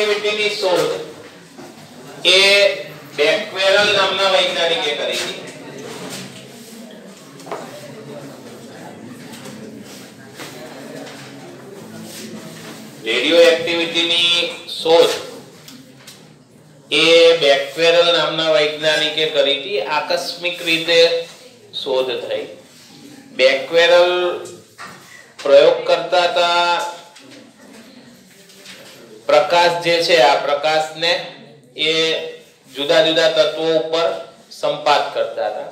એક્ટિવિટીની શોધ એ બેક્વેરલ નામના વૈજ્ઞાનિકે કરી હતી. રેડિયો એક્ટિવિટીની શોધ એ બેક્વેરલ નામના વૈજ્ઞાનિકે કરી હતી. આકસ્મિક રીતે શોધ થઈ. બેક્વેરલ પ્રયોગ કરતા હતા પ્રકાશ જે છે, આ પ્રકાશને એ જુદા જુદા તત્વો ઉપર સંપાત કરતા હતા.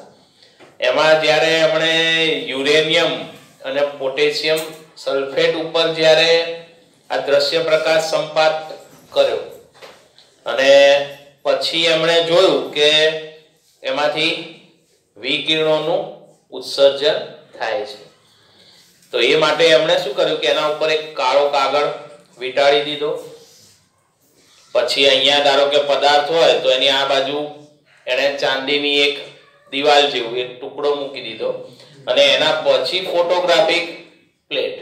એમાં જ્યારે એમણે યુરેનિયમ અને પોટેશિયમ સલ્ફેટ ઉપર જ્યારે આ દ્રશ્ય પ્રકાશ સંપાત કર્યો અને પછી એમણે જોયું કે એમાંથી વિકિરણોનું ઉત્સર્જન થાય છે. તો એ માટે એમણે શું કર્યું કે એના ઉપર એક કાળો કાગળ વીંટાળી દીધો. પછી અહીંયા ધારો કે પદાર્થ હોય તો એની આ બાજુ એણે ચાંદીની એક દિવાલ જેવું એક ટુકડો મૂકી દીધો. અને એના પછી ફોટોગ્રાફિક પ્લેટ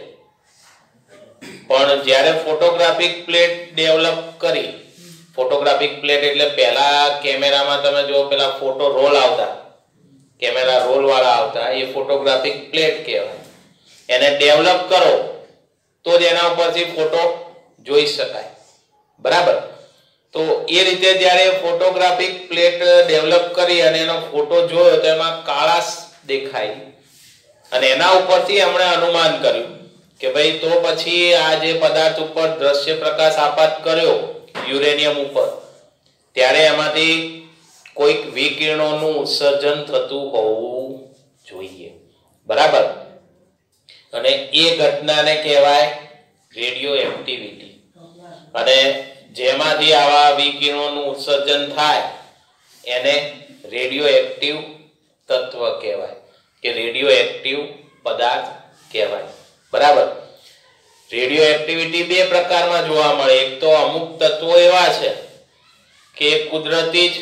પણ જ્યારે ફોટોગ્રાફિક પ્લેટ ડેવલપ કરી ફોટોગ્રાફિક પ્લેટ એટલે પહેલા કેમેરામાં તમે જો પેલા ફોટો રોલ આવતા. કેમેરા રોલ વાળા આવતા, એ ફોટોગ્રાફિક પ્લેટ કહેવાય. એને ડેવલપ કરો તો જ એના ઉપરથી ફોટો જોઈ શકાય. બરાબર? તો એ રીતે જ્યારે ફોટોગ્રાફિક પ્લેટ ડેવલપ કરી અને એનો ફોટો જોયો તો એમાં કાળાશ દેખાય અને એના ઉપરથી એમણે અનુમાન કર્યું કે ભાઈ તો પછી આ જે પદાર્થ ઉપર દ્રશ્ય પ્રકાશ આપાત કર્યો યુરેનિયમ ઉપર, ત્યારે એમાંથી કોઈક વિકિરણોનું ઉત્સર્જન થતું હોવું જોઈએ. બરાબર? અને એ ઘટનાને કહેવાય રેડિયો એક્ટિવિટી. અને જેમાંથી આવા વિકિરણોનું ઉત્સર્જન થાય, એને રેડિયો એક્ટિવ તત્વ કહેવાય કે રેડિયો એક્ટિવ પદાર્થ કહેવાય. બરાબર? રેડિયો એક્ટિવિટી બે પ્રકારમાં જોવા મળે. એક તો અમુક તત્વો એવા છે કે કુદરતી જ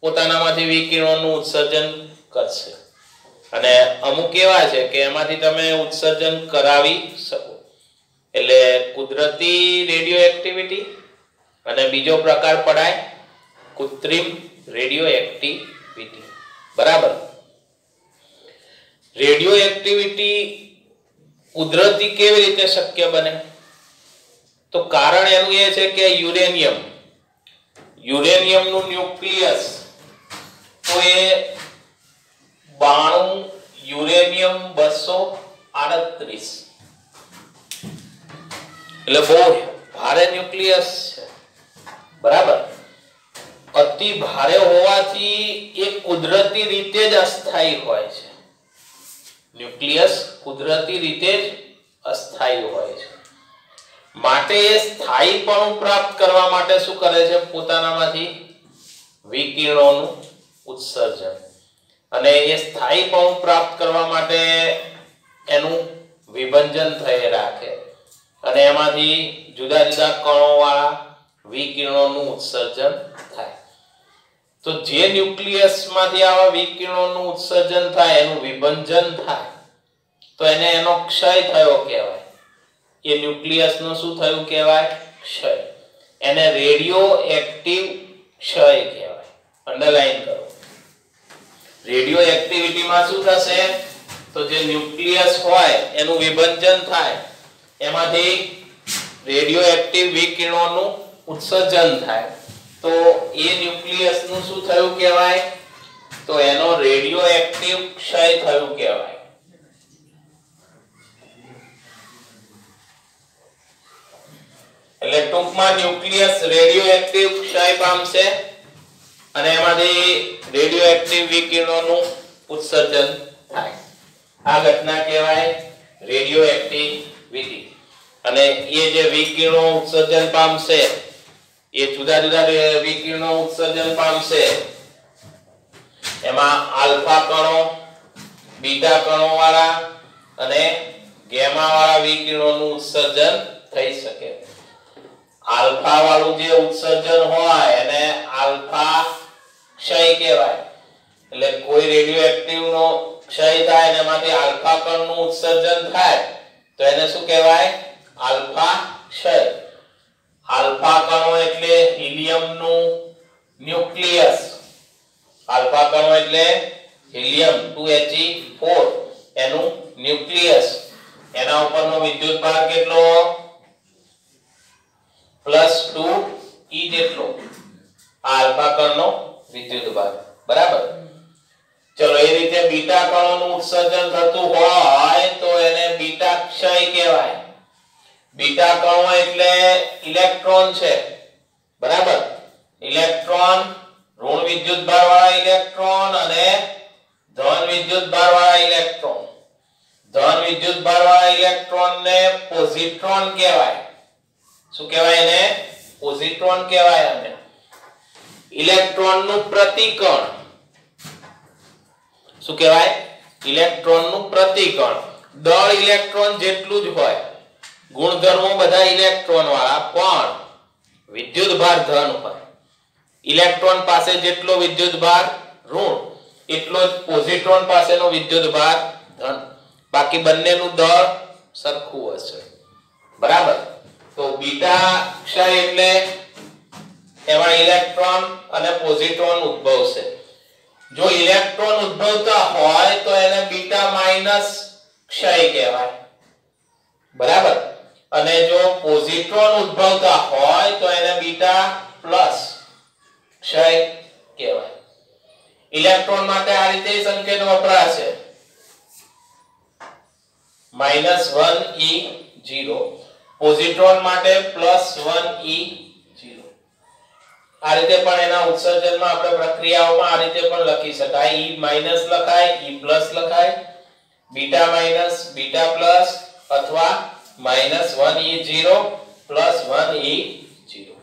પોતાનામાંથી વિકિરણોનું ઉત્સર્જન કરશે. અને અમુક એવા છે કે એમાંથી તમે ઉત્સર્જન કરાવી શકો. એટલે કુદરતી રેડિયો એક્ટિવિટી અને બીજો પ્રકાર પડાય કૃત્રિમ રેડિયો એક્ટિવિટી બરાબર? રેડિયો એક્ટિવિટી કુદરતી કેવી રીતે શક્ય બને? તો કારણ એનું એ છે કે યુરેનિયમ, યુરેનિયમનું ન્યુક્લિયસ, તો એ બાણું યુરેનિયમ બસો આડત્રીસ. એટલે બહુ ભારે ન્યુક્લિયસ છે. બરાબર? અતિ ભારે હોવાથી એ કુદરતી રીતે જ અસ્થાયી હોય છે. ન્યુક્લિયસ કુદરતી રીતે જ અસ્થાયી હોય છે. માટે એ સ્થાયીપણું પ્રાપ્ત કરવા માટે શું કરે છે? પોતાનામાંથી વિકિરણોનું ઉત્સર્જન. અને એ સ્થાયીપણું પ્રાપ્ત કરવા માટે એનું વિભંજન થઈ રાખે. અને એમાંથી જુદા જુદા કણો વાળા વિકિરણોનું ઉત્સર્જન થાય. તો જે ન્યુક્લિયસમાંથી આવા વિકિરણોનું ઉત્સર્જન થાય, એનું વિભંજન થાય, તો એને એનો ક્ષય થયો કહેવાય. એ ન્યુક્લિયસનું શું થયું કહેવાય? ક્ષય. એને રેડિયો એક્ટિવ ક્ષય કહેવાય. અંડરલાઈન કરો. રેડિયો એક્ટિવિટીમાં શું થશે? તો જે ન્યુક્લિયસ હોય, એનું વિભંજન થાય. એમાંથી રેડિયો એક્ટિવ વિકિરણોનું ઉત્સર્જન થાય. તો એ ન્યુક્લિયસનું શું થયું કહેવાય? તો એનો રેડિયો એક્ટિવ ક્ષય થયું કહેવાય. એટલે ટૂંકમાં ન્યુક્લિયસ રેડિયો એક્ટિવ ક્ષય પામશે અને એમાંથી રેડિયો એક્ટિવ વિકિરણોનું ઉત્સર્જન થાય. આ ઘટના કહેવાય રેડિયો એક્ટિવિટી અને એ જે વિકિરણો ઉત્સર્જન પામશે એ જુદા જુદા વિકિરણો ઉત્સર્જન પામશે એમાં આલ્ફા કણો, બીટા કણો વાળા અને ગેમા વાળા વિકિરણોનું ઉત્સર્જન થઈ શકે. આલ્ફા વાળું જે ઉત્સર્જન હોય એને આલ્ફા ક્ષય કહેવાય. એટલે કોઈ રેડિયો એક્ટિવ નો ક્ષય થાય અને એમાંથી આલ્ફા કણનું ઉત્સર્જન થાય, તો એને શું કહેવાય? આલ્ફા ક્ષય. હિલિયમનું ન્યુક્લિયસ. આલ્ફા કણો એટલે હિલિયમ 2He4 એનું ન્યુક્લિયસ. એના ઉપરનો વિદ્યુત ભાર કેટલો? પ્લસ ટુ જેટલો. આ આલ્ફા કણનો વિદ્યુત ભાર બરાબર? ચલો, એ રીતે બીટા કણોનું ઉત્સર્જન થતું હોય તો એને બીટા ક્ષય કહેવાય. બીટા કણો એટલે ઇલેક્ટ્રોન છે. બરાબર? ઇલેક્ટ્રોન, ઋણ વિદ્યુત ભાર વાળા ઇલેક્ટ્રોન અને ધન વિદ્યુત ભાર વાળા ઇલેક્ટ્રોન. ધન વિદ્યુત ભાર વાળા ઇલેક્ટ્રોન ને પોઝિટ્રોન કહેવાય. શું કહેવાય એને? પોઝિટ્રોન કહેવાય અને ઇલેક્ટ્રોનનું પ્રતિકણ. શું કહેવાય? ઇલેક્ટ્રોનનું પ્રતિકણ. દળ ઇલેક્ટ્રોન જેટલું જ હોય. ગુણધર્મો બધા ઇલેક્ટ્રોન વાળા પણ વિદ્યુત ભાર ધન હોય ઇલેક્ટ્રોન પાસે જેટલો વિદ્યુત ભાર ઋણ, એટલો જ પોઝિટ્રોન પાસેનો વિદ્યુત ભાર ધન. બાકી બંનેનું દળ સરખું હશે. બરાબર? તો બીટા ક્ષય એટલે એમાં ઇલેક્ટ્રોન અને પોઝિટ્રોન ઉદ્ભવશે. જો ઇલેક્ટ્રોન ઉદ્ભવતા હોય તો એને બીટા માઇનસ ક્ષય કહેવાય. બરાબર? અને જો પોઝિટ્રોન ઉદ્ભવતા હોય તો એને બીટા પ્લસ ક્ષય કહેવાય. ઇલેક્ટ્રોન માટે આ રીતે સંકેત વપરાશે. Minus one e zero. Positron માટે પ્લસ વન ઈ જીરો. આ રીતે પણ એના ઉત્સર્જનમાં આપણે પ્રક્રિયાઓમાં આ રીતે પણ લખી શકાય. ઈ માઇનસ લખાય, ઈ પ્લસ લખાય. બીટા માઇનસ બીટા પ્લસ અથવા minus one e zero plus one e zero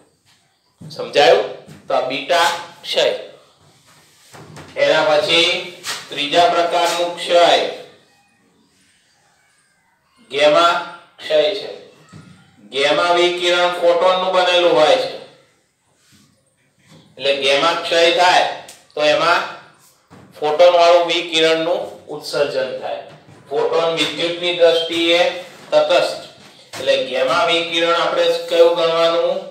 સમજાયું? તો આ બીટા ક્ષય. એના પછી ત્રીજા પ્રકારનું ક્ષય. ગેમા ક્ષય છે. ગેમા વિકિરણ ફોટોનનું બનેલું હોય છે. એટલે ગેમા ક્ષય થાય તો એમાં ફોટોન વાળું વિકિરણનું ઉત્સર્જન થાય. ફોટોન વિદ્યુતની દ્રષ્ટિએ તટસ્થ. એટલે ગેમા વિકિરણ આપણે કયું ગણવાનું?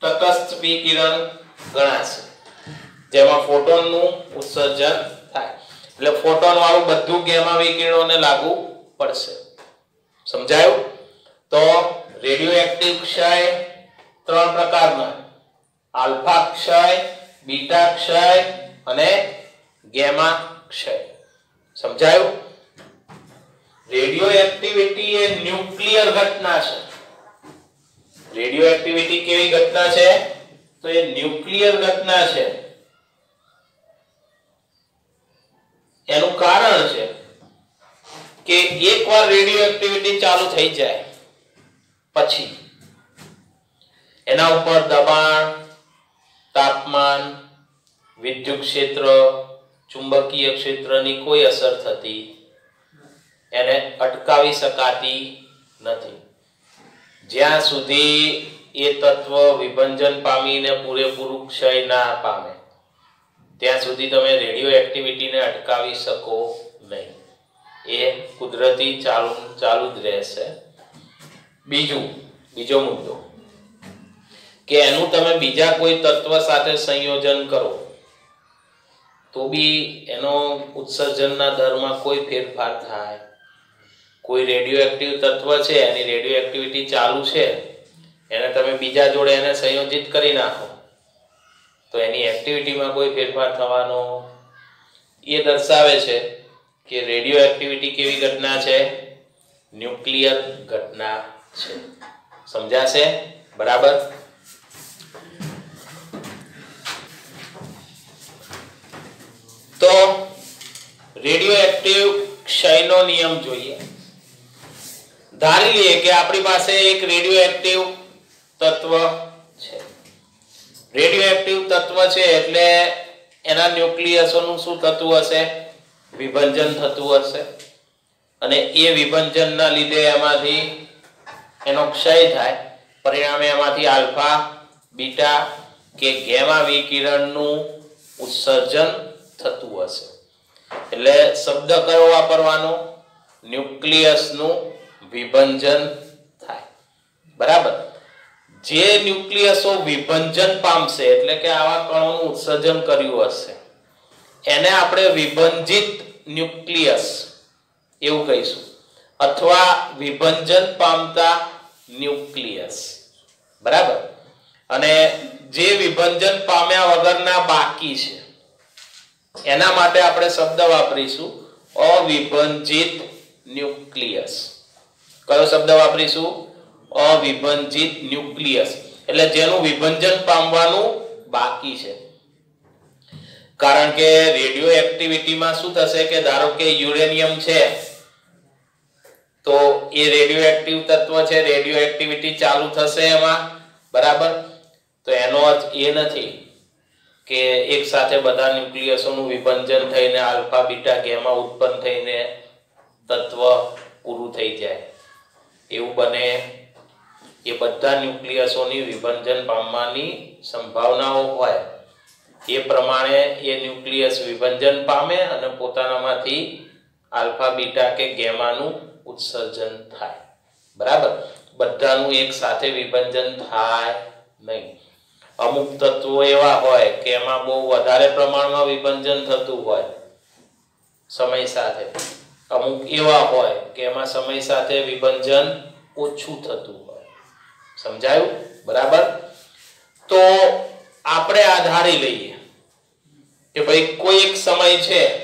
તટસ્થ વિકિરણ ગણાશે. જેમાં ફોટોનનું ઉત્સર્જન થાય. એટલે ફોટોન વાળું બધું ગેમા વિકિરણોને લાગુ પડશે. સમજાયું? તો રેડિયો એક્ટિવ ક્ષય ત્રણ પ્રકારના. આલ્ફા ક્ષય, બીટા ક્ષય અને ગેમા ક્ષય. સમજાયું? રેડિયો એક્ટિવિટી એ ન્યુક્લિયર ઘટના છે. રેડિયો કેવી ઘટના છે? તો એ ન્યુક્લિયર ઘટના છે. એનું કારણ છે કે એકવાર રેડિયો એક્ટિવિટી ચાલુ થઈ જાય, પછી એના ઉપર દબાણ, તાપમાન, વિદ્યુત ક્ષેત્ર, ચુંબકીય ક્ષેત્રની કોઈ અસર થતી એને અટકાવી શકાતી નથી. જ્યાં સુધી એ તત્વ વિભંજન પામીને પૂરેપૂરું ક્ષય ના પામે, ત્યાં સુધી તમે રેડિયો એક્ટિવિટીને અટકાવી શકો નહીં. એ કુદરતી ચાલુ ચાલુ જ રહેશે. બીજું, બીજો મુદ્દો, કે એનું તમે બીજા કોઈ તત્વ સાથે સંયોજન કરો, તો બી એનો ઉત્સર્જનના દરમાં કોઈ ફેરફાર થાય કોઈ રેડિયો એક્ટિવ તત્વ છે, એની રેડિયો એક્ટિવિટી ચાલુ છે, એને તમે બીજા જોડે એને સંયોજિત કરી નાખો. તો એની એક્ટિવિટીમાં કોઈ ફેરફાર થવાનો એ દર્શાવે છે કે રેડિયો એક્ટિવિટી કેવી ઘટના છે? ન્યુક્લિયર ઘટના છે. સમજાશે? બરાબર? તો રેડિયો એક્ટિવ ક્ષયનો નિયમ જોઈએ. ધારી લઈએ કે આપણી પાસે એક રેડિયો એક્ટિવ તત્વ છે. રેડિયો એક્ટિવ તત્વ છે એટલે એના ન્યુક્લિયસોનું શું થતું હશે? વિભંજન થતું હશે. અને એ વિભંજનના લીધે એમાંથી એનો ક્ષય થાય. પરિણામે એમાંથી આલ્ફા, બીટા કે ગેમા વિકિરણનું ઉત્સર્જન થતું હશે. એટલે શબ્દ કયો વાપરવાનો? ન્યુક્લિયસનું વિભંજન થાય. બરાબર? જે ન્યુક્લિયસો વિભંજન પામશે, એટલે કે આવા કણોનું ઉત્સર્જન કર્યું હશે, એને આપણે વિભંજિત ન્યુક્લિયસ એવું કહીશું. અથવા વિભંજન પામતા ન્યુક્લિયસ. બરાબર? અને જે વિભંજન પામ્યા વગરના બાકી છે, એના માટે આપણે શબ્દ વાપરીશું, અવિભંજિત ન્યુક્લિયસ. કયો શબ્દ વાપરીશું? અવિભંજિત ન્યુક્લિયસ. એટલે જેનું વિભંજન પામવાનું બાકી છે. કારણ કે રેડિયો એક્ટિવિટીમાં શું થશે કે ધારો કે યુરેનિયમ છે, તો એ રેડિયો એક્ટિવ તત્વ છે, રેડિયો એક્ટિવિટી ચાલુ થશે એમાં. બરાબર? તો એનો અર્થ એ નથી કે એક સાથે બધા ન્યુક્લિયસોનું વિભંજન થઈને આલ્ફા, બીટા, ગેમા ઉત્પન્ન થઈને તત્વ પૂરું થઈ જાય. એવું બને એ બધા ન્યુક્લિયસોની વિભંજન પામવાની સંભાવનાઓ હોય. એ પ્રમાણે એ ન્યુક્લિયસ વિભંજન પામે અને પોતાનામાંથી આલ્ફા, બીટા કે ગેમાનું ઉત્સર્જન થાય. બરાબર? બધાનું એક સાથે વિભંજન થાય નહીં. અમુક તત્વો એવા હોય કે એમાં બહુ વધારે પ્રમાણમાં વિભંજન થતું હોય. સમય સાથે. અમુક એવા હોય કે એમાં સમય સાથે વિભંજન ઓછું થતું હોય. સમજાયું? બરાબર? તો આપણે આ ધારી લઈએ કે ભાઈ કોઈ એક સમય છે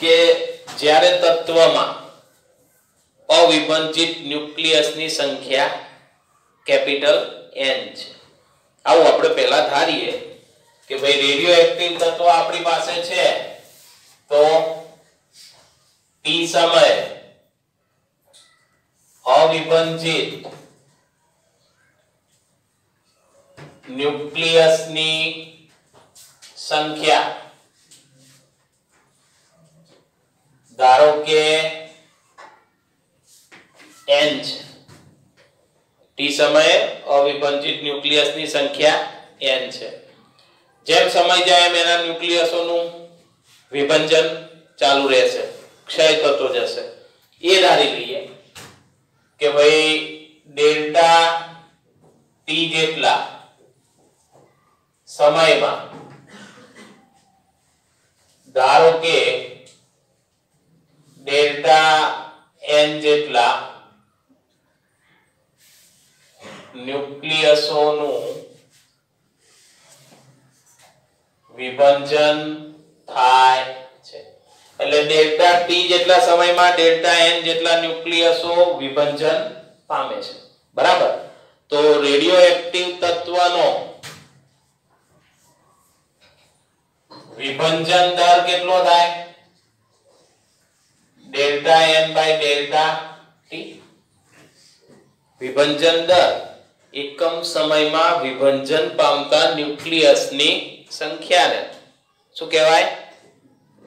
કે જ્યારે તત્વમાં અવિભંજિત ન્યુક્લિયસની સંખ્યા કેપિટલ એન છે. આવું આપણે પહેલા ધારીએ કે ભાઈ રેડિયો એક્ટિવ તત્વ આપણી પાસે છે. તો ટી સમય. અવિભંજિત. ન્યુક્લિયસની સંખ્યા. ધારો કે એન છે. ટી સમયે અવિભંજિત ન્યુક્લિયસની સંખ્યા એન છે. જેમ સમય જાય એમ એના ન્યુક્લિયસોનું વિભંજન ચાલુ રહેશે. ક્ષય થતો જશે. એ ધારી લઈએ કે ભાઈ ડેલ્ટા ટી જેટલા સમયમાં ધારો કે ડેલ્ટા એન જેટલા ન્યુક્લિયસોનું વિભંજન ટી જેટલા સમયમાં ડેલ્ટા એન જેટલા ન્યુક્લિયસો વિભંજન પામે છે. બરાબર? તો રેડિયો એક્ટિવ તત્વનો વિભંજન દર કેટલો થાય? Delta n by delta t વિભંજન દર એકમ સમયમાં વિભંજન પામતા ન્યુક્લિયસની સંખ્યાને શું કહેવાય?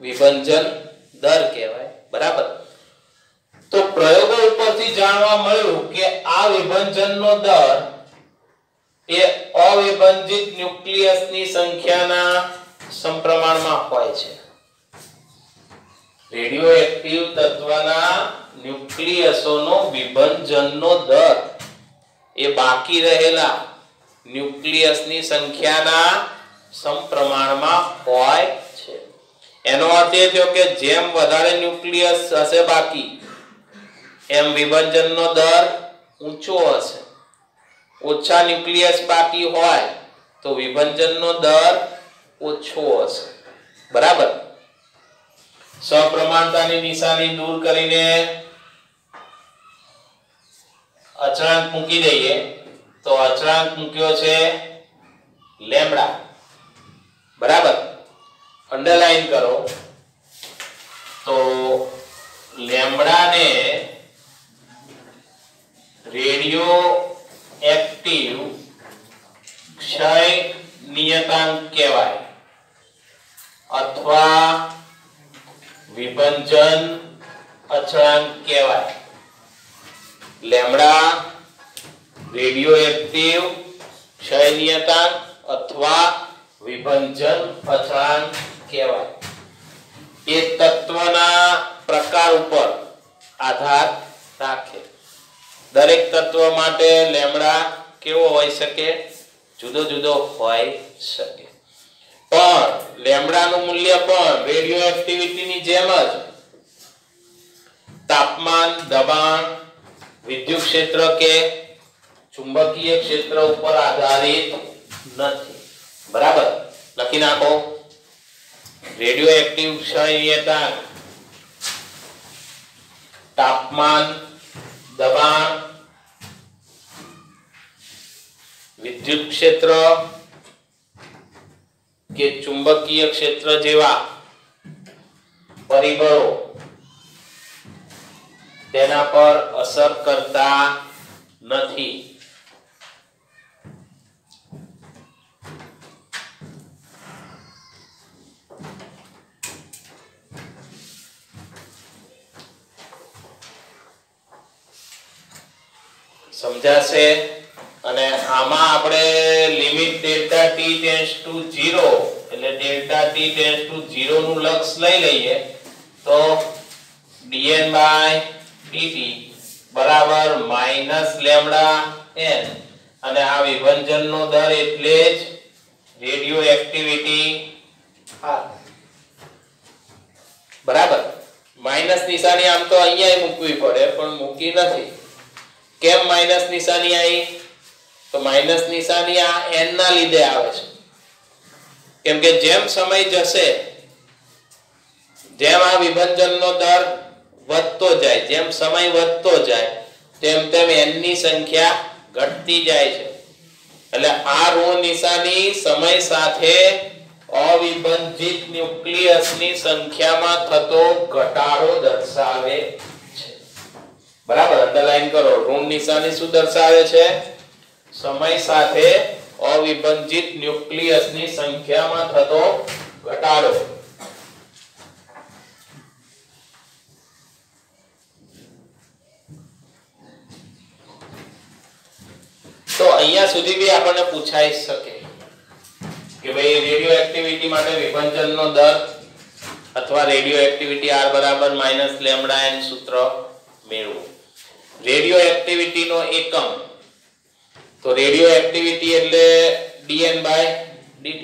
વિભંજન દર કહેવાય. બરાબર? તો પ્રયોગો ઉપરથી જાણવા મળ્યું કે આ વિભંજનનો દર એ અવિભંજિત ન્યુક્લિયસની સંખ્યાના સમપ્રમાણમાં હોય છે. રેડિયો એક્ટિવ તત્વના ન્યુક્લિયસોનો વિભંજનનો દર એ બાકી રહેલા ન્યુક્લિયસની સંખ્યાના સમપ્રમાણમાં હોય એનો અર્થ એ થયો કે જેમ વધારે ન્યુક્લિયસ હશે બાકી, એમ વિભંજનનો દર ઊંચો હશે. ઓછા ન્યુક્લિયસ બાકી હોય તો વિભંજનનો દર ઓછો હશે. બરાબર? સપ્રમાણતાની નિશાની દૂર કરીને અચળાંક મૂકી દઈએ તો અચળાંક મૂક્યો છે લેમડા બરાબર? અંડરલાઈન કરો. તો લેમડાને રેડિયો એક્ટિવ ક્ષય નિયતાંક કહેવાય. અથવા વિભંજન અચળાંક કહેવાય. લેમડા રેડિયો એક્ટિવ ક્ષય નિયતાંક અથવા વિભંજન અચળાંક કહેવાય. એ તત્વના પ્રકાર ઉપર આધાર રાખે. દરેક તત્વ માટે લેમડા કેવો હોઈ શકે? જુદો જુદો હોઈ શકે. પણ લેમડાનું મૂલ્ય પણ રેડિયો એક્ટિવિટીની જેમ જ તાપમાન, દબાણ વિદ્યુત ક્ષેત્ર કે ચુંબકીય ક્ષેત્ર ઉપર આધારિત નથી. બરાબર? લખી નાખો. રેડિયો એક્ટિવ ક્ષયતા તાપમાન, દબાણ, વિદ્યુત ક્ષેત્ર કે ચુંબકીય ક્ષેત્ર જેવા પરિબળો તેના પર અસર કરતા નથી. સમજાશે અને આમાં આપણે limit delta t tends to 0 એટલે ડેલ્ટા ટી ટેન્ડ્સ ટુ 0 નું લક્ષ લઈ લઈએ, તો dn dt બરાબર માઇનસ લેમ્ડા n. અને આ વિભંજનનો દર એટલે જ રેડિયો એક્ટિવિટી બરાબર? માઇનસ નિશાની આમ તો અહીંયા મૂકવી પડે, પણ મૂકી નથી. કેમ માઇનસ નિશાની આવી? તો માઇનસ નિશાની આ n ના લીધે આવે છે. કેમ કે જેમ સમય જશે, જેમ આ વિભંજનનો દર વધતો જાય, જેમ સમય વધતો જાય, તેમ તેમ n ની સંખ્યા ઘટતી જાય છે. એટલે આ ઋણ નિશાની સમય સાથે અવિભંજિત ન્યુક્લિયસની સંખ્યામાં થતો ઘટાડો દર્શાવે બરાબર અંડરલાઈન કરો. ઋણ નિશાની શું દર્શાવે છે? સમય સાથે અવિભંજિત ન્યુક્લિયસની સંખ્યામાં થતો ઘટાડો. તો અહીંયા સુધી બી આપણને પૂછાઈ શકે કે ભાઈ રેડિયો એક્ટિવિટી માટે વિભંજનનો દર અથવા રેડિયો એક્ટિવિટી આર બરાબર માઇનસ લેમડા એન સૂત્ર મેળવો. રેડિયો એક્ટિવિટીનો એકમ. તો રેડિયો એક્ટિવિટી એટલે dn dt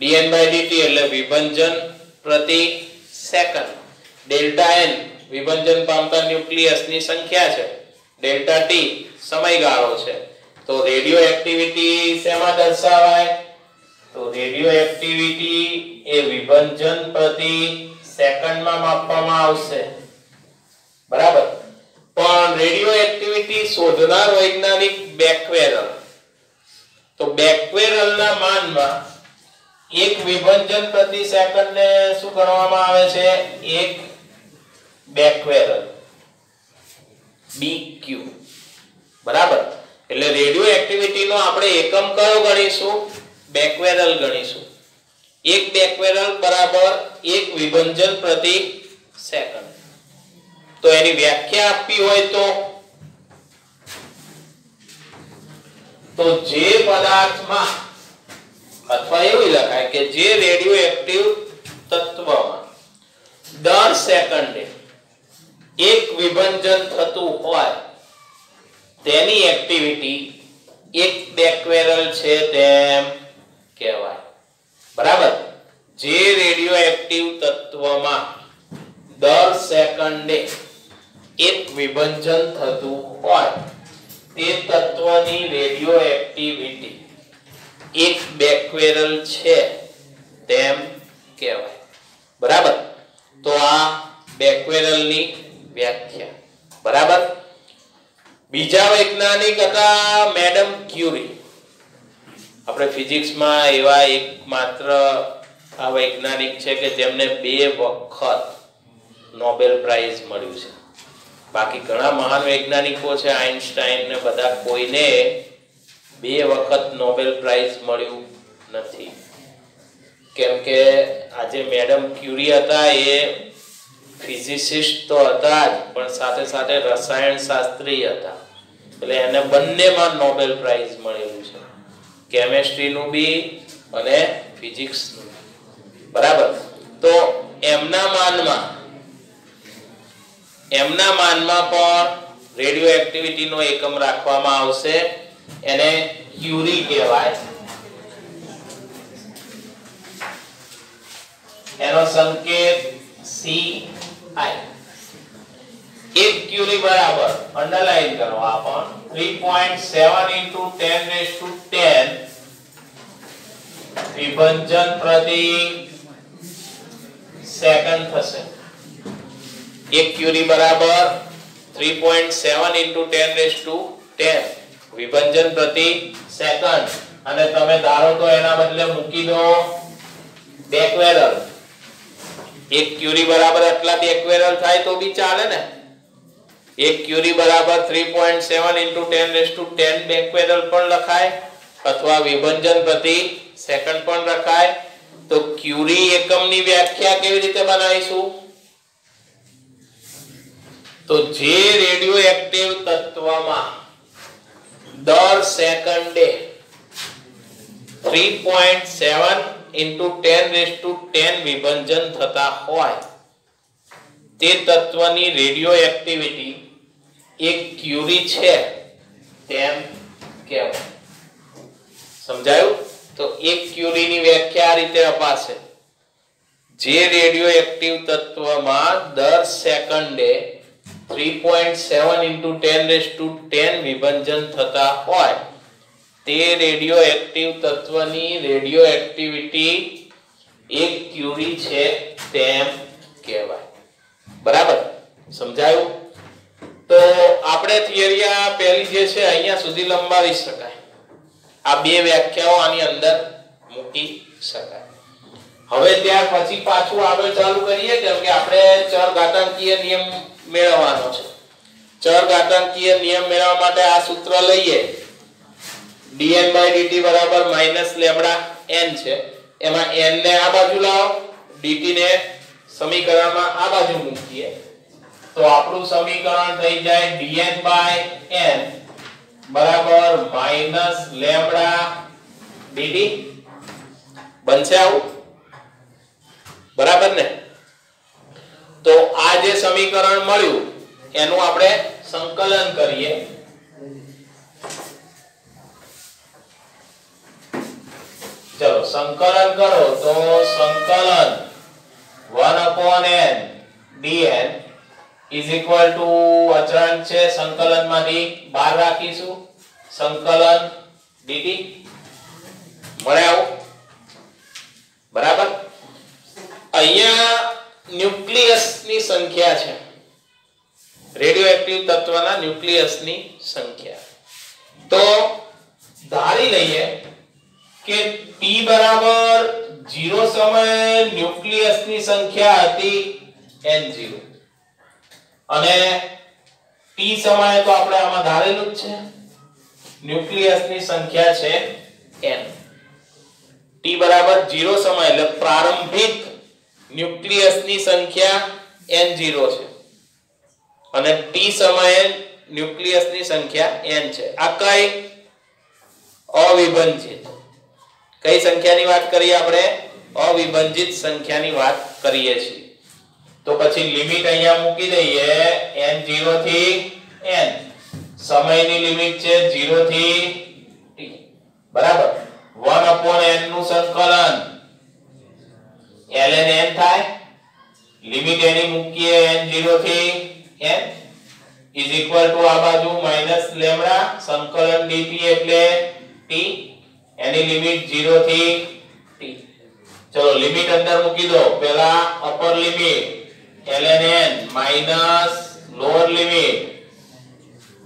dn dt એટલે વિભંજન પ્રતિ સેકન્ડ. ડેલ્ટા n વિભંજન પામતા ન્યુક્લિયસની સંખ્યા છે. ડેલ્ટા t સમયગાળો છે. તો રેડિયો એક્ટિવિટી શેમાં દર્શાવાય? તો રેડિયો એક્ટિવિટી એ વિભંજન પ્રતિ સેકન્ડમાં માપવામાં આવશે. બરાબર? પણ રેડિયો એક્ટિવિટી શોધનાર વૈજ્ઞાનિક બેકવેરલ તો બેકવેરલના માનમાં એક વિભંજન પ્રતિ સેકન્ડને શું ગણવામાં આવે છે? એક બેકવેરલ BQ બરાબર? એટલે રેડિયો એક્ટિવિટીનો આપણે એકમ કયો ગણીશું? બેકવેરલ ગણીશું. એક બેકવેરલ બરાબર એક વિભંજન પ્રતિ સેકન્ડ. તો એની વ્યાખ્યા આપવી હોય તો? તો જે પદાર્થમાં, અથવા એવું લખાય કે જે રેડિયો એક્ટિવ તત્વમાં દર સેકન્ડે એક વિભંજન થતું હોય, તેની એક્ટિવિટી એક બેકવેરલ છે તેમ કહેવાય. બરાબર? જે રેડિયો એક્ટિવ તત્વમાં દર સેકન્ડે એક વિભંજન થતું હોય. તે તત્વની રેડિયો એક્ટિવિટી એક બેક્વેરલ છે તેમ કહેવાય. બરાબર? તો આ બેક્વેરલની વ્યાખ્યા. બરાબર? બીજા વૈજ્ઞાનિક હતા મેડમ ક્યુરી. આપણે ફિઝિક્સમાં એવા એક માત્ર આ વૈજ્ઞાનિક છે કે જેમને બે વખત નોબેલ પ્રાઇઝ મળ્યું છે. બાકી ઘણા મહાન વૈજ્ઞાનિકો છે આઈન્સ્ટાઈન ને બધા કોઈને બે વખત નોબેલ પ્રાઇઝ મળ્યું નથી. કેમ કે આજે મેડમ ક્યુરી હતા, એ ફિઝિસિસ્ટ તો હતા જ, પણ સાથે સાથે રસાયણ શાસ્ત્રી હતા. એટલે એને બંનેમાં નોબેલ પ્રાઇઝ મળેલું છે. કેમેસ્ટ્રીનું બી અને ફિઝિક્સનું. બરાબર? તો એમના માનમાં એમના માનમાં પણ રેડિયો એક્ટિવિટીનો એકમ રાખવામાં આવશે. એને ક્યુરી કહેવાય. એનો સંકેત સી આઈ એક ક્યુરી બરાબર. અંડરલાઈન કરો આ પણ. 3.7 into 10 raised to 10 વિભંજન પ્રતિ સેકન્ડ થશે. એક ક્યુરી બરાબર 3.7 ઇન્ટુ 10 રેસ ટુ 10 વિભંજન પ્રતિ સેકન્ડ અને તમે ધારો તો એના બદલે મૂકી દો બેકવેરલ એક ક્યુરી બરાબર આટલા બેકવેરલ થાય તો બી ચાલે ને. એક ક્યુરી બરાબર 3.7 ઇન્ટુ 10 રેસ ટુ 10 બેકવેરલ પણ લખાય. અથવા વિભંજન પ્રતિ સેકન્ડ પણ લખાય. તો ક્યુરી એકમની વ્યાખ્યા કેવી રીતે બનાવીશું? તો જે રેડિયો એક્ટિવ તત્વમાં દર સેકન્ડે 3.7 ઇન્ટુ 10 રેસ ટુ 10 વિભંજન થતા હોય, તે તત્વની રેડિયો એક્ટિવિટી એક ક્યુરી છે તેમ કહેવાય. સમજાયું? તો એક ક્યુરીની વ્યાખ્યા આ રીતે અપાશે. જે રેડિયો એક્ટિવ તત્વમાં દર સેકન્ડે 3.7 into 10 raised to 10 વિભંજન થતા હોય. તે રેડિયો એક્ટિવ તત્વની રેડિયો એક્ટિવિટી એક ક્યુરી છે તેમ કહેવાય. બરાબર? સમજાયું? તો આપણે થિયરી આ પહેલી જે છે અહીંયા સુધી લંબાવી શકાય. આ બે વ્યાખ્યાઓ આની અંદર મૂકી શકાય. હવે ત્યાર પછી પાછું આગળ ચાલુ કરીએ, કેમ કે આપણે ચર ઘાતાંકીય નિયમ મેળવવાનો છે. ચર ઘાતાંકીય નિયમ મેળવવા માટે આ સૂત્ર લઈએ. dn dt બરાબર માઇનસ લેમ્બડા n છે. એમાં n ને આ બાજુ લાવો, dt ને સમીકરણમાં આ બાજુ મૂકીએ. તો આપણું સમીકરણ થઈ જાય dn n બરાબર માઇનસ લેમ્બડા dt. બનશે આવું? બરાબર ને? તો આ જે સમીકરણ મળ્યું, એનું આપણે સંકલન કરીએ. ચલો, સંકલન કરો તો સંકલન 1 upon n dn is equal to અચળાંક છે, સંકલનમાંથી બહાર રાખીશું. સંકલન dt. મળે આવું બરાબર અહીંયા ન્યુક્લિયસની સંખ્યા છે રેડિયો એક્ટિવ તત્વના ન્યુક્લિયસ સંખ્યા. તો ધારી લઈએ કે p બરાબર 0 સમયે ન્યુક્લિયસની સંખ્યા હતી n0 અને t સમયે તો આપણે આમાં ધારેલું જ છે. ન્યુક્લિયસની સંખ્યા છે n. T બરાબર 0 સમય એટલે પ્રારંભિક ન્યુક્લિયસની સંખ્યા n0 છે. અને p સમયે ન્યુક્લિયસની સંખ્યા n છે. આ કઈ અવિભાજિત. કઈ સંખ્યાની વાત કરીએ આપણે? અવિભાજિત સંખ્યાની વાત કરીએ છીએ. તો પછી લિમિટ અહીંયા મૂકી દઈએ. n0 થી n. સમયની લિમિટ છે 0 થી t. બરાબર? 1 upon n નું સંકલન. ln n થાય. લિમિટ એની મૂકીએ n0 થી n is equal to આ બાજુ માઇનસ લેમ્બડા સંકલન dp એટલે t. એની લિમિટ 0 થી t. ચલો લિમિટ અંદર મૂકી દો. પહેલા upper limit ln n minus lower limit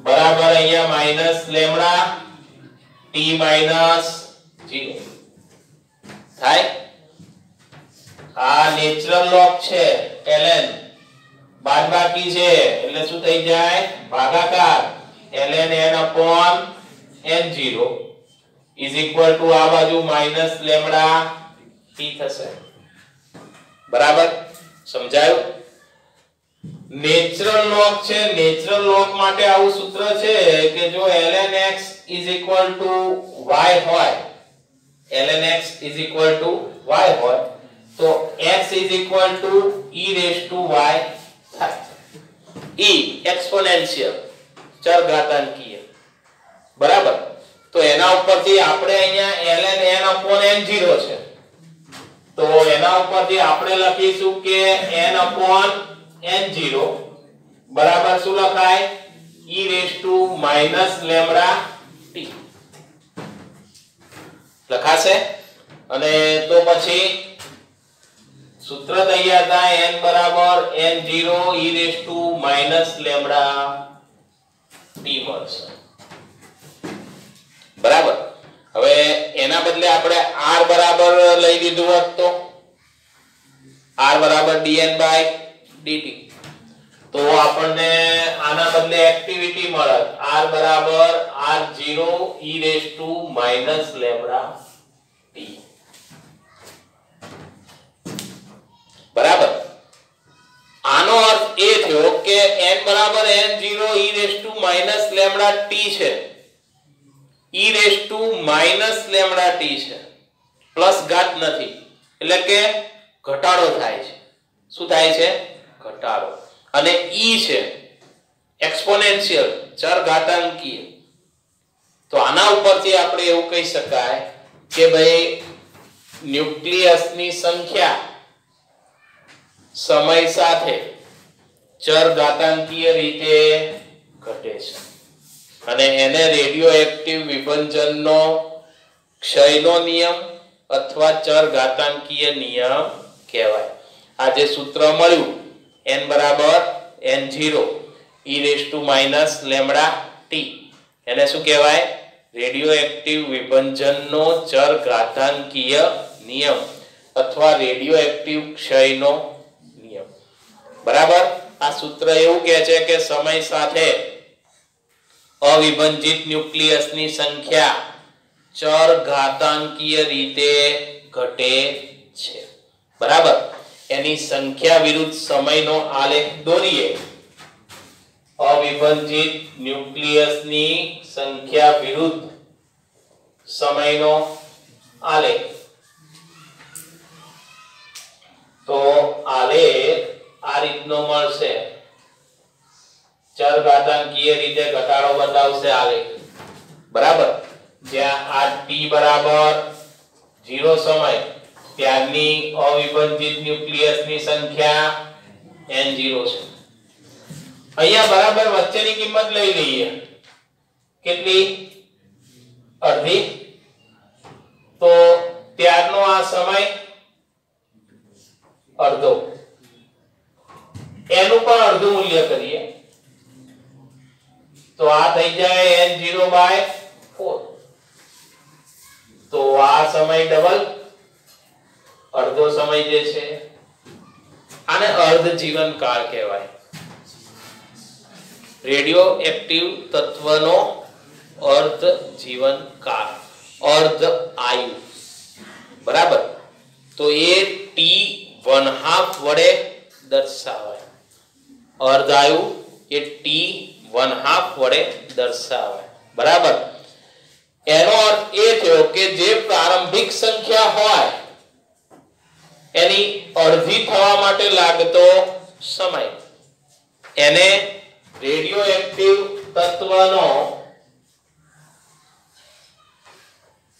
બરાબર અહીંયા માઇનસ લેમ્બડા t માઇનસ 0 થાય? આ નેચરલ લોગ છે, ln. બાદબાકી છે. એટલે શું થઈ જાય? ભાગાકાર. ln n upon n0 is equal to આ બાજુ માઇનસ t થશે. બરાબર? સમજાયું? નેચરલ લોગ છે. નેચરલ લોગ માટે આવું સૂત્ર છે કે જો ln x is equal to y હોય, ln x is equal to y હોય, તો x is equal to e raised to y થાય e ચર ઘાતાંકીય બરાબર? તો એના ઉપરથી આપણે અહીંયા ln n upon n0 છે. તો એના ઉપરથી આપણે લખીશું કે n upon n0 બરાબર શું લખાય? e raise to minus lambda t. લખાશે? અને તો પછી સૂત્ર તૈયાર થાય n બરાબર n0 e lambda t મળશે બરાબર. હવે એના બદલે આપણે r બરાબર લઈ લીધું હોત તો? R બરાબર dn બાય dt. તો આપણને આના બદલે એક્ટિવિટી મળત. R બરાબર r0 e raise to minus lambda બરાબર? આનો અર્થ એ થયો કે n બરાબર n0 e raised to minus lambda t છે. e raised to minus lambda t છે. પ્લસ ઘાત નથી. એટલે કે ઘટાડો થાય છે. શું થાય છે? ઘટાડો. અને e છે એક્સપોનેન્શિયલ ચર ઘાતાંકીય. તો આના ઉપરથી આપણે એવું કહી શકાય કે ભાઈ ન્યુક્લિયસની સંખ્યા સમય સાથે ચર ઘાતાંકીય રીતે ઘટે છે. અને એને રેડિયો એક્ટિવ વિભંજનનો ક્ષયનો નિયમ અથવા ચર ઘાતાંકીય નિયમ કહેવાય. આ જે સૂત્ર મળ્યું. એન બરાબર n zero e raise to minus lambda t એને શું કહેવાય? રેડિયો એક્ટિવ વિભંજનનો ચર ઘાતાંકીય નિયમ અથવા રેડિયો એક્ટિવ ક્ષયનો બરાબર? આ સૂત્ર એવું કહે છે કે સમય સાથે અવિભંજિત ન્યુક્લિયસની સંખ્યા ચર ઘાતાંકીય રીતે ઘટે છે. બરાબર? એની સંખ્યા વિરુદ્ધ સમયનો આલેખ દોરીએ. અવિભંજિત ન્યુક્લિયસની સંખ્યા વિરુદ્ધ સમયનો આલેખ. તો આલેખ આ રીતનો મળશે. ચર ઘાતાંકીય રીતે ઘટાડો બતાવશે આલેખ બરાબર? જ્યાં આ t બરાબર 0 સમય ત્યારની અવિભાજિત ન્યુક્લિયસની સંખ્યા n0 છે. અહીંયા બરાબર વચ્ચેની કિંમત લઈ લઈએ. કેટલી? અડધી. તો ત્યારનો આ સમય અડધો. એનું મૂલ્ય કરીએ. તો આ થઈ જાય n0 બાય 4 તો આ સમય ડબલ અડધો સમય જે છે, આને અર્ધ જીવનકાળ કહેવાય. રેડિયો એક્ટિવ તત્વનો અર્ધ જીવનકાળ અર્ધ આયુ. બરાબર? તો એ ટી વન હાફ વડે દર્શાવાય. અર્ધ આયુ એ ટી વન હાફ વડે દર્શાવે. બરાબર? એનો અર્થ એ થયો કે જે પ્રારંભિક સંખ્યા હોય, એની અડધી થવા માટે લાગતો સમય. એને રેડિયો એક્ટિવ તત્વનો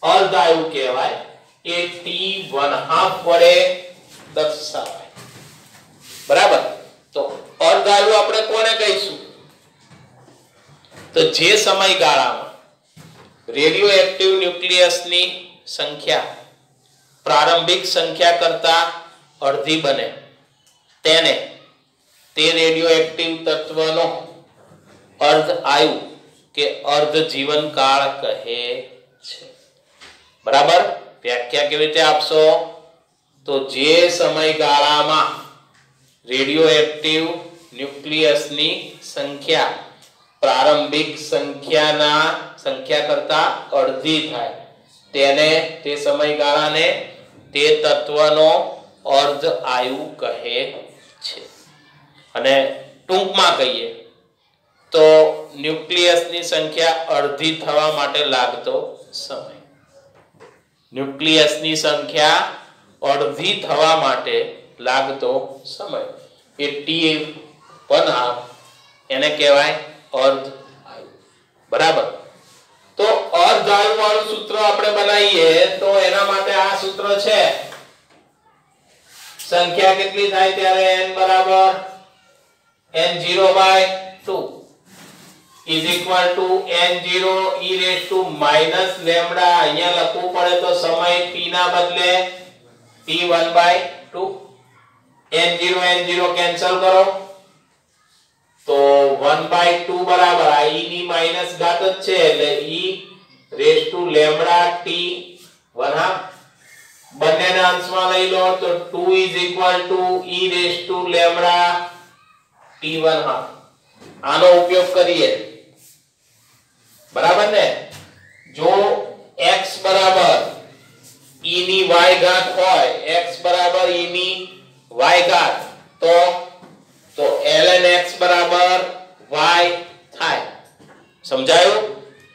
અર્ધાયુ કહેવાય એ ટી વન હાફ વડે દર્શાવાય. બરાબર? તો અર્ધાયુ આપણે કોને કહીશું? તો જે સમયગાળામાં રેડિયો એક્ટિવ ન્યુક્લિયસની સંખ્યા, પ્રારંભિક સંખ્યા કરતા અડધી બને, તેને તે રેડિયો એક્ટિવ તત્વનો અર્ધ આયુ કે અર્ધ જીવનકાળ કહે છે. બરાબર? વ્યાખ્યા કેવી રીતે આપશો? તો જે સમયગાળામાં રેડિયો એક્ટિવ ન્યુક્લિયસની સંખ્યા, પ્રારંભિક સંખ્યાના સંખ્યા કરતા અડધી થાય. તેને તે સમયગાળાને તે તત્વનો અર્ધ આયુ કહે છે. અને ટૂંકમાં કહીએ તો ન્યુક્લિયસની સંખ્યા અડધી થવા માટે લાગતો સમય. ન્યુક્લિયસની સંખ્યા અડધી થવા માટે લાગતો સમય. એ ટી હાફ એને કહેવાય અર્ધ આયુ. બરાબર? તો અર્ધ આયુ વાળું સૂત્ર આપણે બનાવીએ તો એના માટે આ સૂત્ર છે. સંખ્યા કેટલી થાય ત્યારે n બરાબર? n0 by 2 is equal to n0 e raised to minus lambda. અહીંયા લખવું પડે તો સમય t ના બદલે t1 by 2 n0 n0 cancel કરો. તો 1 બાય 2 બરાબર. આ e ની માઇનસ ઘાત જ છે એટલે e raise to lambda t. 1 હા? બંનેને અંશમાં લઈ લો તો 2 is equal to e to to lambda t1 half આનો ઉપયોગ કરીએ. બરાબર ને? જો x બરાબર e ની y ઘાત હોય, x બરાબર e ની y ઘાત, તો તો ln x બરાબર y થાય. સમજાયું?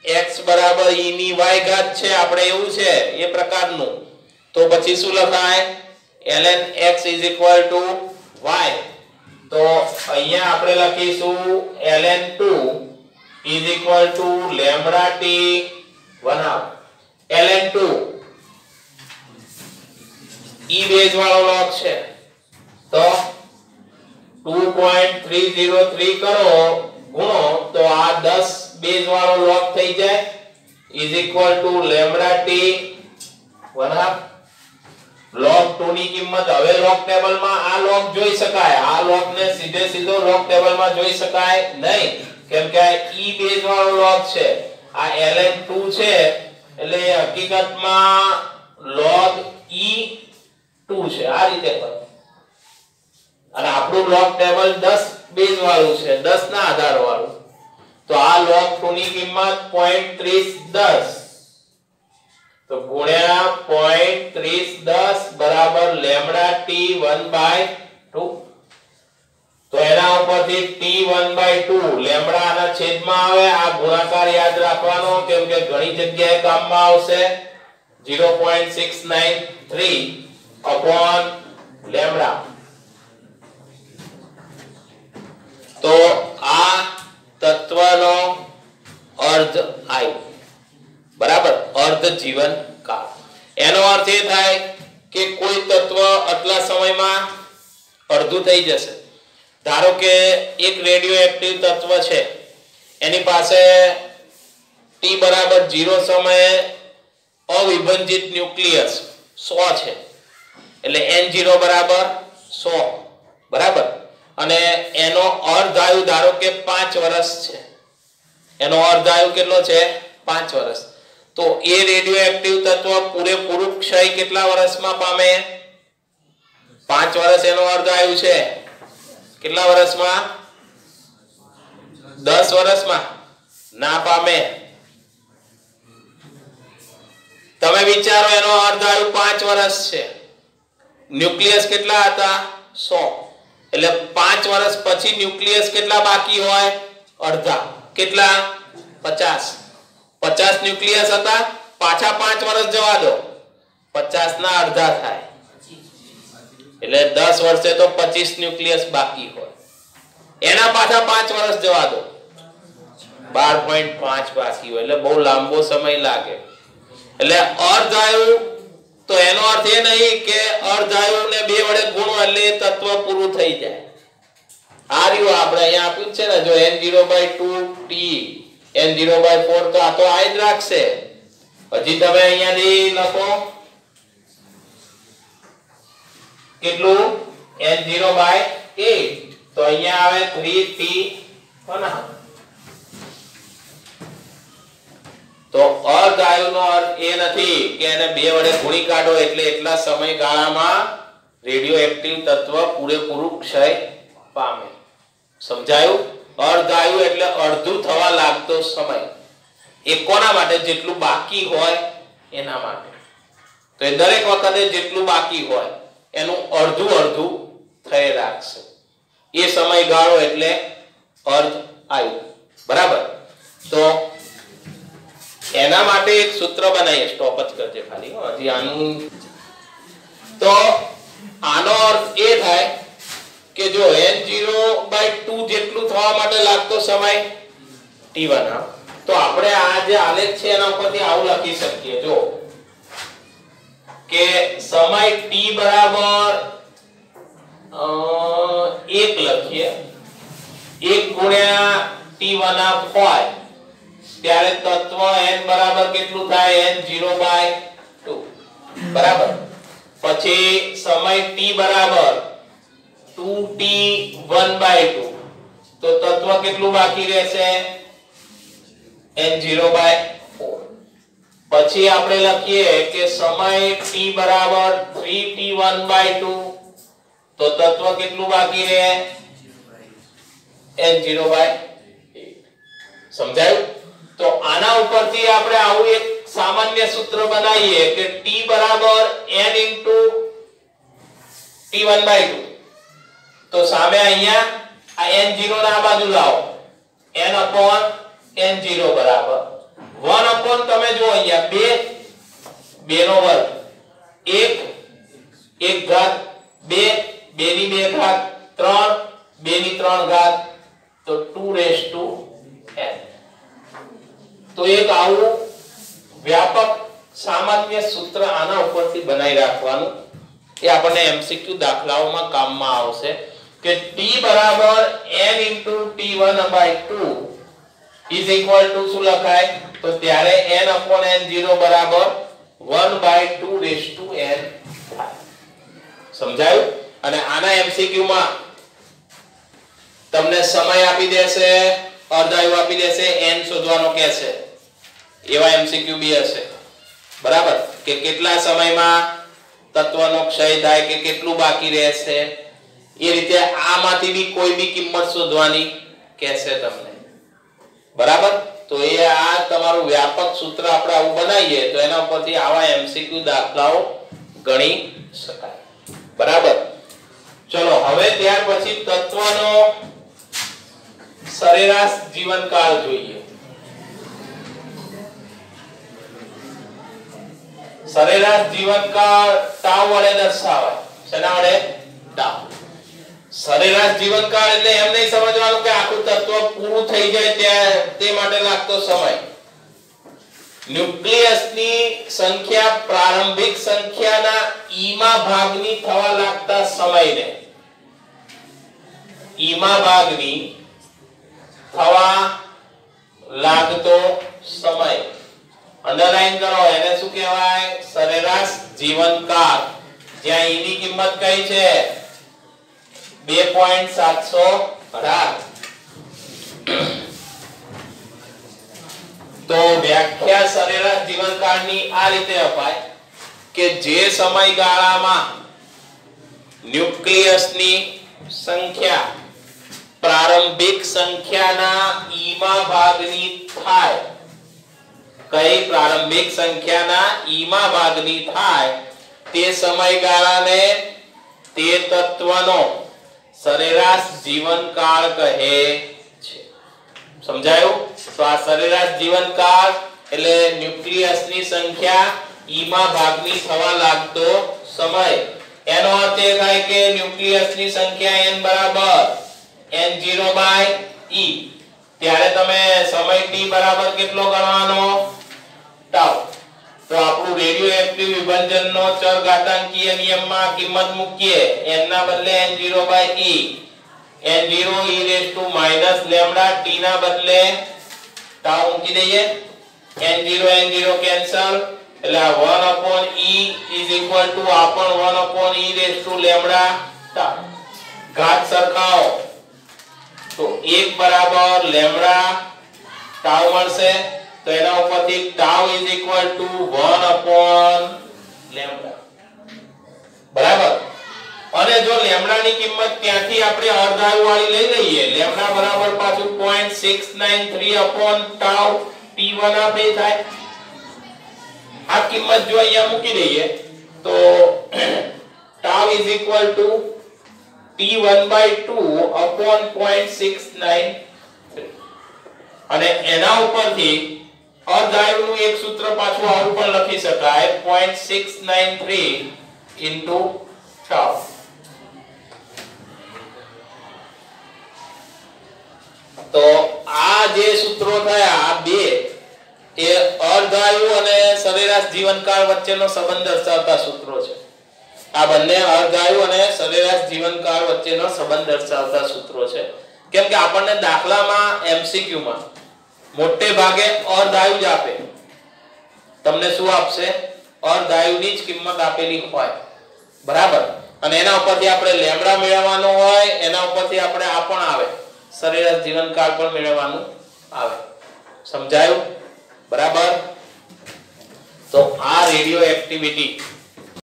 X બરાબર e ની y ઘાત છે, આપણે એવું છે, એ પ્રકારનું. તો પછી શું લખાય? Ln x y. તો અહીંયા આપણે લખીશું ln2 is equal to lambda t 1 half. Ln2 e base વાળો લોગ છે. તો 2.303 કરો, ગુણો, તો આ 10 બેઝ વાળો લોગ થઈ જાય. Is equal to lambda t. 1 half log 2 ની કિંમત હવે log ટેબલમાં આ log જોઈ શકાય. આ log ને સીધે સીધો log ટેબલમાં જોઈ શકાય નહીં. કેમ કે આ e બેઝ વાળો log છે. આ ln2 છે. એટલે એ હકીકતમાં log e2 છે. આ રીતે કરો. અને આપણું લોક ટેબલ 10 બેઝ વાળું છે 10 ના આધાર વાળું તો આ log 2 ની કિંમત 0.3010 તો ગુણ્યા 0.3010 બરાબર લેમ્ડા t 1 બાય 2 તો એના ઉપરથી t 1 બાય 2 લેમ્ડા આના છેદમાં આવે. આ ગુણાકાર યાદ રાખવાનો, કેમ કે ઘણી જગ્યાએ કામમાં આવશે. 0.693 અપોન લેમ્ડા. તો આ તત્વનો અર્ધ આયુ બરાબર? અર્ધ જીવન કાળ. એનો અર્થ એ થાય કે કોઈ તત્વ આટલા સમયમાં અડધું થઈ જશે. ધારો કે એક રેડિયો એક્ટિવ તત્વ છે. એની પાસે ટી બરાબર ઝીરો સમયે અવિભંજિત ન્યુક્લિયસ સો છે. એટલે એન ઝીરો બરાબર સો. બરાબર? અને એનો અર્ધાયુ ધારો કે પાંચ વર્ષ છે. એનો અર્ધાયુ કેટલો છે? પાંચ વર્ષ તો એ રેડિયો એક્ટિવ તત્વ પૂરેપૂરું ક્ષય કેટલા વર્ષમાં પામે? પાંચ વર્ષ એનો અર્ધાયુ છે. કેટલા વર્ષમાં દસ વર્ષમાં ના પામે. તમે વિચારો એનો અર્ધાયુ પાંચ વર્ષ છે. ન્યુક્લિયસ કેટલા હતા? 100 એટલે પાંચ વર્ષ પછી ન્યુક્લિયસ કેટલા બાકી હોય? અડધા. કેટલા? 50 50 ન્યુક્લિયસ હતા, પાછા પાંચ વર્ષ જવા દો. 50 ના અડધા થાય. એટલે દસ વર્ષે તો 25 ન્યુક્લિયસ બાકી હોય. એના પાછા પાંચ વર્ષ જવા દો. 12.5 બાકી હોય. એટલે બહુ લાંબો સમય લાગે. એટલે અર્ધાયુ તો એનો અર્થ એ નહીં કે અર્ધાયુને બે વડે ગુણો એટલે તત્વ પૂરું થઈ જાય. આ રહ્યું આપણે અહીંયા આપ્યું છે ને, જો n0/2t n0/4 તો આ તો આ જ રાખશે. પછી તમે અહીંયાથી લખો, કેટલું? n0/8 તો અહીંયા આવે 3t કોના તો જેટલું બાકી હોય એના માટે. તો એ દરેક વખતે જેટલું બાકી હોય એનું અડધું અડધું થઈ રાખશે એ સમયગાળો એટલે અર્ધ આયુ બરાબર? તો એના માટે એક સૂત્ર બનાવીએ સ્ટોપ જ કરજે ખાલી હજી આનું તો આનો અર્થ એ થાય કે જો n0/2 જેટલું થવા માટે લાગતો સમય t1 હા, તો આપણે આ જે આલેખ છે એના ઉપરથી આવું લખી શકીએ, જો કે સમય t બરાબર એક લખીએ, એક ગુણ્યા t1 હાફ હોય ત્યારે તત્વ n બરાબર કેટલું થાય? n 0 બાય 2 બરાબર? પછી સમય t બરાબર 2t 1 બાય 2 તો તત્વ કેટલું બાકી રહેશે? n 0 બાય 4 પછી આપણે લખીએ કે સમય t બરાબર 3t1 બાય 2 તો તત્વ કેટલું બાકી રહે? n 0 બાય 8 સમજાયું? તો આના ઉપરથી આપણે આવું એક સામાન્ય સૂત્ર બનાવીએ કે t બરાબર n ઇન્ટુ t1 બાય 2 તો સામે અહીંયા આ n0 ને બાજુ લાવો. n upon n0 બરાબર. 1 upon તમે જો અહીંયા 2 2 નો વર્ગ. 1 1 ઘાત 2 2 ની 2 ઘાત 3 2 ની 3 ઘાત. તો 2 રેસ ટુ n. તો એક આવું વ્યાપક સામાન્ય સૂત્ર આના ઉપરથી બનાવી રાખવાનું. એ આપણને એમસીક્યુ દાખલાઓમાં કામમાં આવશે કે t બરાબર n t1 by 2 is equal to શું લખાય? તો ત્યારે n upon n0 બરાબર 1 by 2 raised to n સમજાયું? અને આના એમસીક્યુ માં તમને સમય આપી દેશે અર્ધાયુ આપી દેશે, n શોધવાનો કહેશે એવા એમસીક્યુ બી હશે. બરાબર? કે કેટલા સમયમાં તત્વનો ક્ષય થાય કે કેટલું બાકી રહેશે? એ રીતે આમાંથી બી કોઈ બી કિંમત શોધવાની કહેશે તમને. બરાબર? તો એ આ તમારું વ્યાપક સૂત્ર આપણે આવું બનાવીએ, તો એના પરથી આવા એમસીક્યુ દાખલાઓ ગણી શકાય. બરાબર? ચલો, હવે ત્યાર પછી તત્વનો સરેરાશ જીવનકાળ જોઈએ. સરેરાશ જીવનકાળ ટાવ વડે દર્શાવાય. શેના વડે? ટાવ. સરેરાશ જીવનકાળ એટલે એમ નહીં સમજવાનું કે આખું તત્વ પૂરું થઈ જાય ત્યાં તે માટે લાગતો સમય. ન્યુક્લિયસની સંખ્યા પ્રારંભિક સંખ્યાના ઈમા ભાગની થવા લાગતા સમયને. ઈમા ભાગની થવા લાગતો સમય. અંડરલાઈન કરો, એને શું કહેવાય? સરેરાશ જીવનકાળ. જ્યાં ઈની કિંમત કઈ છે? બે પોઈન્ટ સાતસો અઢાર તો વ્યાખ્યા સરેરાશ જીવનકાળની આ રીતે અપાય કે જે સમયગાળામાં ન્યુક્લિયસની સંખ્યા પ્રારંભિક સંખ્યાના ઈમા ભાગની થાય. કઈ પ્રારંભિક સંખ્યાના ઈમા ભાગની થાય? તે સમયગાળાને તે તત્વનો સરેરાશ જીવનકાળ કહે છે. સમજાયું? તો આ સરેરાશ જીવનકાળ એટલે ન્યુક્લિયસની સંખ્યા ઈમા ભાગની થવા લાગતો સમય. એનો અર્થ એ થાય કે ન્યુક્લિયસની સંખ્યા n બરાબર n0 બાય e. ત્યારે તમે સમય t બરાબર કેટલો ગણવાનો? tau તો આપણું રેડિયો એક્ટિવ વિભાજનનો ચર ઘાતાંકીય નિયમમાં કિંમત મૂકીએ. N ના બદલે n0 by e. N0 e raised to minus lambda t ના બદલે tau મૂકી દઈએ. N0 n0 કેન્સલ એટલે આ 1 upon e is equal to આ પણ 1 upon e raised to lambda tau ઘાત સરખાવો. તો 1 બરાબર લેમ્ડા ટાઉ મળશે. તો એના ઉપરથી tau is equal to 1 upon lambda. બરાબર? અને જો લેમ્ડા ની કિંમત ત્યાંથી આપણે અર્ધાયુ વાળી લઈ લઈએ લેમ્ડા બરાબર પાછું 0.693 અપોન ટાઉ t1 આપે થાય. આ કિંમત જો અહીંયા મૂકી દઈએ, તો tau is to t1 by 2 upon 0.69 અને એના ઉપરથી અદાયનું એક સૂત્ર પાછું આવું પણ લખી શકાય 0.693 into 6 તો આ જે સૂત્રો થયા, આ બે, એ અર્ધાયુ અને સરેરાશ જીવનકાળ વચ્ચેનો સંબંધ દર્શાવતા સૂત્રો છે. આ બંને અર્ધાયુ અને સરેરાશ જીવનકાળ વચ્ચેનો સંબંધ દર્શાવતા સૂત્રો છે. કેમ કે આપણને દાખલામાં એમસીક્યુ માં મોટે ભાગે અર્ધાયુ જ આપે. તમને શું આપશે? અર્ધાયુની જ કિંમત આપેલી હોય. બરાબર? અને એના ઉપરથી આપણે લેમડા મેળવવાનો હોય, એના ઉપરથી આપણે આ પણ આવે. સરેરાશ જીવનકાળ પણ મેળવવાનું આવે. સમજાયું? બરાબર? તો આ રેડિયો એક્ટિવિટી